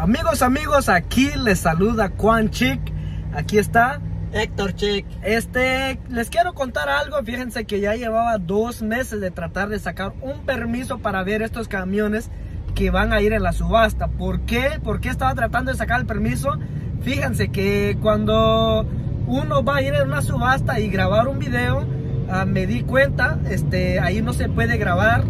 Amigos, amigos, aquí les saluda Juan Chick. Aquí está Héctor Chick. Este, les quiero contar algo. Fíjense que ya llevaba dos meses de tratar de sacar un permiso para ver estos camiones que van a ir en la subasta. ¿Por qué? ¿Por qué estaba tratando de sacar el permiso? Fíjense que cuando uno va a ir en una subasta y grabar un video, uh, me di cuenta, este, ahí no se puede grabar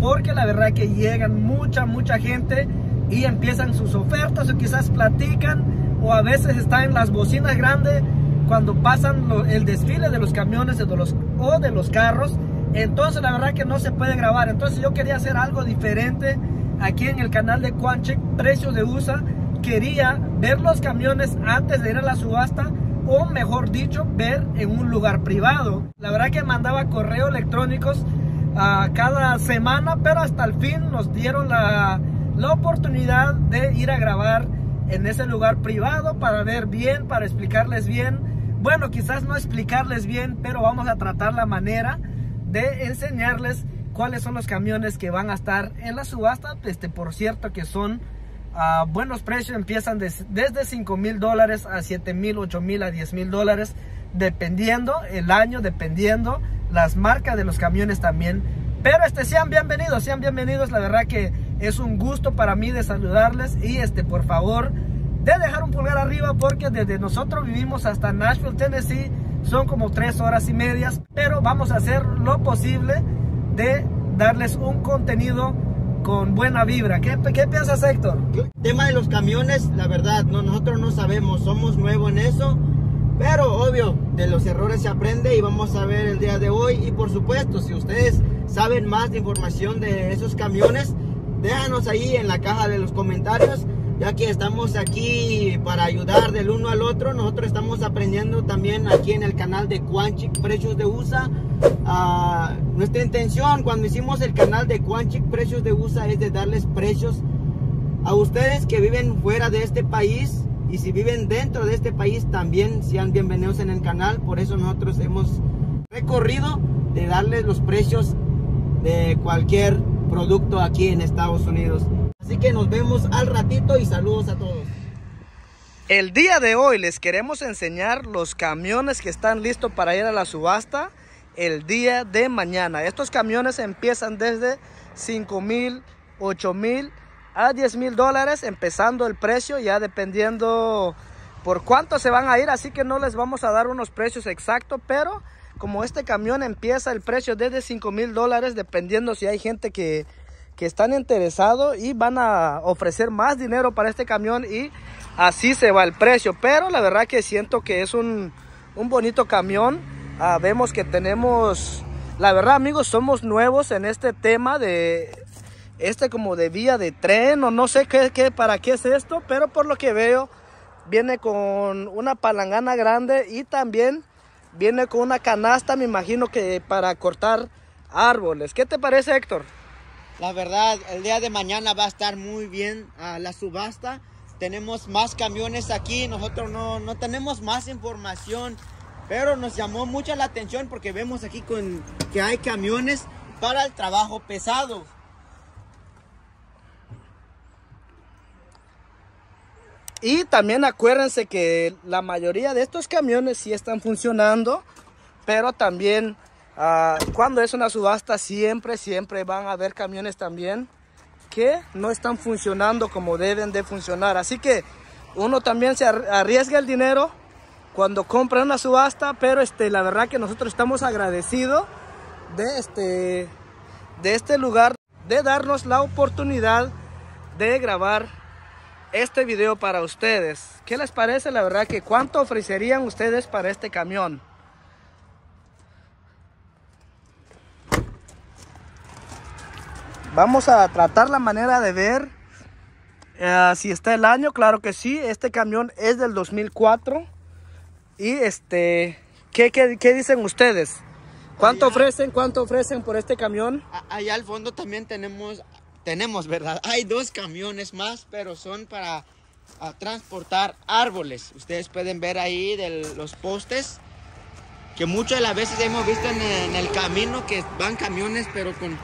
porque la verdad que llegan mucha, mucha gente y empiezan sus ofertas o quizás platican o a veces están en las bocinas grandes cuando pasan lo, el desfile de los camiones de los, o de los carros. Entonces la verdad que no se puede grabar. Entonces yo quería hacer algo diferente aquí en el canal de Quancheck, Precios de USA. Quería ver los camiones antes de ir a la subasta o mejor dicho, ver en un lugar privado. La verdad que mandaba correos electrónicos uh, cada semana, pero hasta el fin nos dieron la, la oportunidad de ir a grabar en ese lugar privado para ver bien, para explicarles bien. Bueno, quizás no explicarles bien, pero vamos a tratar la manera de enseñarles cuáles son los camiones que van a estar en la subasta. Este, por cierto, que son a uh, buenos precios, empiezan de, desde 5 mil dólares a 7 mil, 8 mil, a 10 mil dólares, dependiendo el año, dependiendo las marcas de los camiones también. Pero este, sean bienvenidos, sean bienvenidos. La verdad que es un gusto para mí de saludarles y este, por favor, de dejar un pulgar arriba porque desde nosotros vivimos hasta Nashville, Tennessee, son como tres horas y medias, pero vamos a hacer lo posible de darles un contenido con buena vibra. ¿Qué, qué piensas, Héctor? El tema de los camiones, la verdad, no, nosotros no sabemos, somos nuevos en eso, pero obvio, de los errores se aprende y vamos a ver el día de hoy. Y por supuesto, si ustedes saben más de información de esos camiones, déjanos ahí en la caja de los comentarios ya que estamos aquí para ayudar del uno al otro. Nosotros estamos aprendiendo también aquí en el canal de Quanchic Precios de USA. Uh, nuestra intención cuando hicimos el canal de Quanchic Precios de USA es de darles precios a ustedes que viven fuera de este país y si viven dentro de este país también sean bienvenidos en el canal. Por eso nosotros hemos recorrido de darles los precios de cualquier producto aquí en Estados Unidos. Así que nos vemos al ratito y saludos a todos. El día de hoy les queremos enseñar los camiones que están listos para ir a la subasta el día de mañana. Estos camiones empiezan desde 5 mil, 8 mil a 10 mil dólares, empezando el precio ya dependiendo por cuánto se van a ir. Así que no les vamos a dar unos precios exactos, pero como este camión empieza el precio desde 5 mil dólares, dependiendo si hay gente que que están interesados y van a ofrecer más dinero para este camión y así se va el precio. Pero la verdad que siento que es un, un bonito camión. Ah, vemos que tenemos, la verdad amigos, somos nuevos en este tema de este como de vía de tren o no sé qué, qué, para qué es esto, pero por lo que veo viene con una palangana grande y también viene con una canasta, me imagino que para cortar árboles. ¿Qué te parece Héctor? La verdad, el día de mañana va a estar muy bien uh, la subasta. Tenemos más camiones aquí. Nosotros no, no, tenemos más información. Pero nos llamó mucho la atención porque vemos aquí con, que hay camiones para el trabajo pesado. Y también acuérdense que la mayoría de estos camiones sí están funcionando. Pero también Uh, cuando es una subasta siempre, siempre van a haber camiones también que no están funcionando como deben de funcionar. Así que uno también se arriesga el dinero cuando compra una subasta, pero este, la verdad que nosotros estamos agradecidos de este, de este lugar, de darnos la oportunidad de grabar este video para ustedes. ¿Qué les parece? La verdad que cuánto ofrecerían ustedes para este camión. Vamos a tratar la manera de ver uh, si está el año. Claro que sí, este camión es del 2004. Y este, ¿qué, qué, qué dicen ustedes? ¿Cuánto allá, ofrecen? ¿Cuánto ofrecen por este camión? Allá al fondo también tenemos, tenemos, ¿verdad? Hay dos camiones más, pero son para transportar árboles. Ustedes pueden ver ahí de los postes que muchas de las veces hemos visto en, el camino que van camiones pero con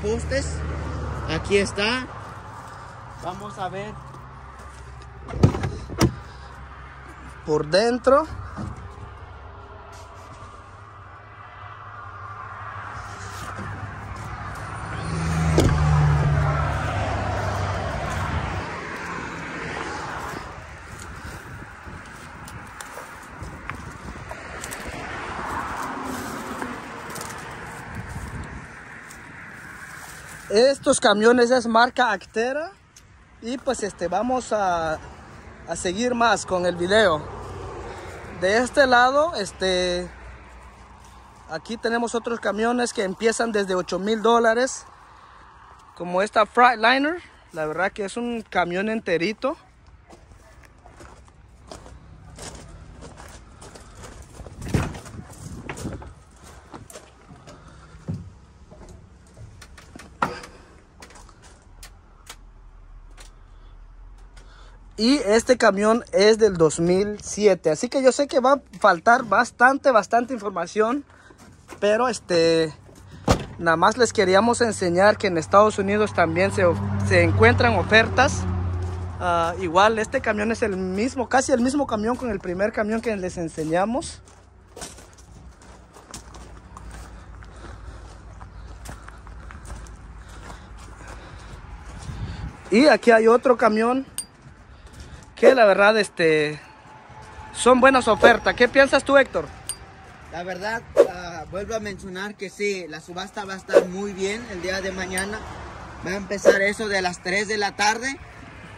postes. Aquí está. Vamos a ver por dentro. Estos camiones es marca Actera y pues este vamos a, a seguir más con el video. De este lado, este aquí tenemos otros camiones que empiezan desde 8 mil dólares, como esta Freightliner. La verdad que es un camión enterito. Y este camión es del 2007. Así que yo sé que va a faltar bastante, bastante información. Pero este, nada más les queríamos enseñar que en Estados Unidos también se, se encuentran ofertas. Uh, igual este camión es el mismo, casi el mismo camión con el primer camión que les enseñamos. Y aquí hay otro camión que la verdad este son buenas ofertas. ¿Qué piensas tú, Héctor? La verdad, uh, vuelvo a mencionar que sí, la subasta va a estar muy bien el día de mañana. Va a empezar eso de las 3 de la tarde.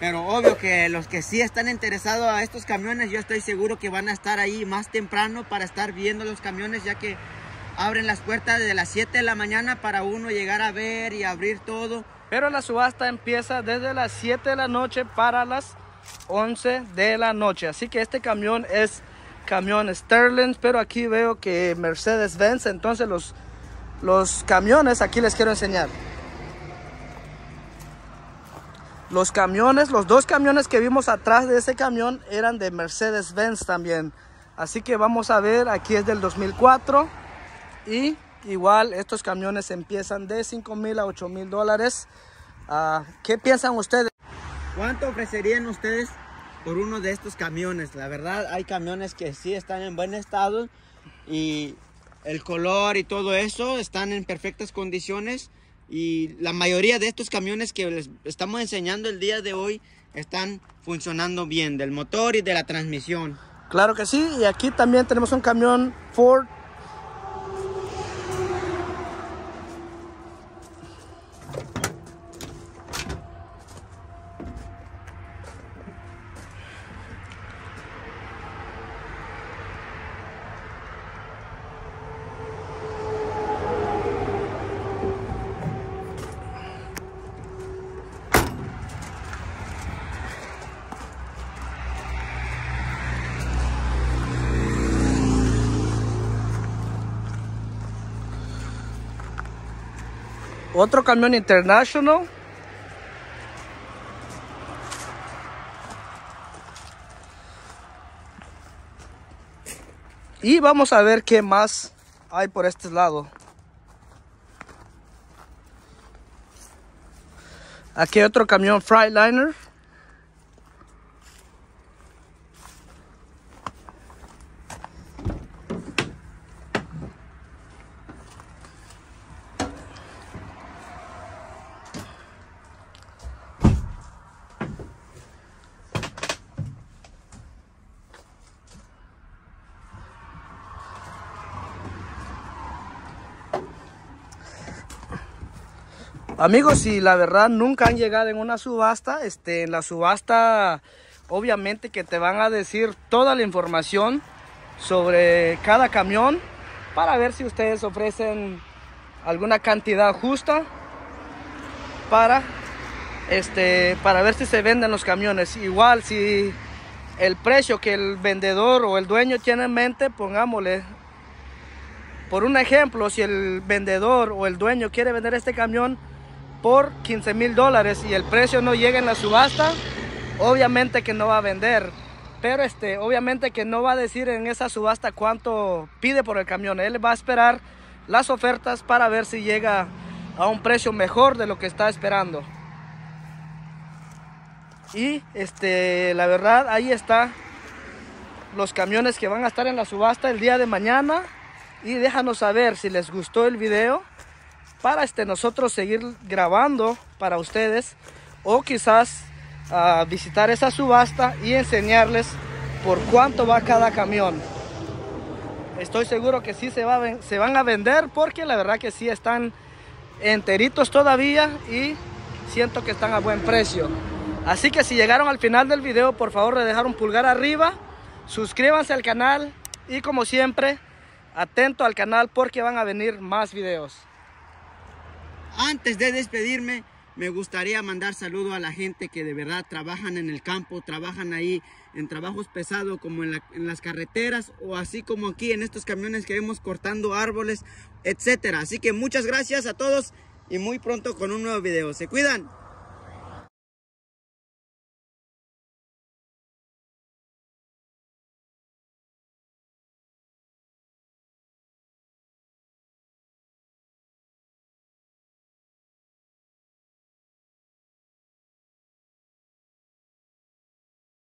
Pero obvio que los que sí están interesados a estos camiones, yo estoy seguro que van a estar ahí más temprano para estar viendo los camiones, ya que abren las puertas de las 7 de la mañana para uno llegar a ver y abrir todo. Pero la subasta empieza desde las 7 de la noche para las 11 de la noche. Así que este camión es camión Sterling, pero aquí veo que Mercedes-Benz, entonces los, los camiones, aquí les quiero enseñar. Los camiones, los dos camiones que vimos atrás de ese camión eran de Mercedes-Benz también. Así que vamos a ver, aquí es del 2004 y igual estos camiones empiezan de 5 mil a 8 mil dólares. Uh, ¿Qué piensan ustedes? ¿Cuánto ofrecerían ustedes por uno de estos camiones? La verdad, hay camiones que sí están en buen estado y el color y todo eso están en perfectas condiciones. Y la mayoría de estos camiones que les estamos enseñando el día de hoy están funcionando bien, del motor y de la transmisión. Claro que sí, y aquí también tenemos un camión Ford Otro camión International. Y vamos a ver qué más hay por este lado. Aquí otro camión Freightliner. Amigos, si la verdad nunca han llegado en una subasta, este, en la subasta obviamente que te van a decir toda la información sobre cada camión para ver si ustedes ofrecen alguna cantidad justa para este para ver si se venden los camiones. Igual si el precio que el vendedor o el dueño tiene en mente pongámosle por un ejemplo si el vendedor o el dueño quiere vender este camión por 15 mil dólares y el precio no llega en la subasta, obviamente que no va a vender. Pero este, obviamente que no va a decir en esa subasta cuánto pide por el camión. Él va a esperar las ofertas para ver si llega a un precio mejor de lo que está esperando. Y este, la verdad, ahí está los camiones que van a estar en la subasta el día de mañana y déjanos saber si les gustó el video para este, nosotros seguir grabando para ustedes o quizás uh, visitar esa subasta y enseñarles por cuánto va cada camión. Estoy seguro que sí se, se van a vender porque la verdad que sí están enteritos todavía y siento que están a buen precio. Así que si llegaron al final del video, por favor de dejar un pulgar arriba, suscríbanse al canal y como siempre, atento al canal porque van a venir más videos. Antes de despedirme, me gustaría mandar saludo a la gente que de verdad trabajan en el campo, trabajan ahí en trabajos pesados como en, las carreteras o así como aquí en estos camiones que vemos cortando árboles, etcétera. Así que muchas gracias a todos y muy pronto con un nuevo video. Se cuidan.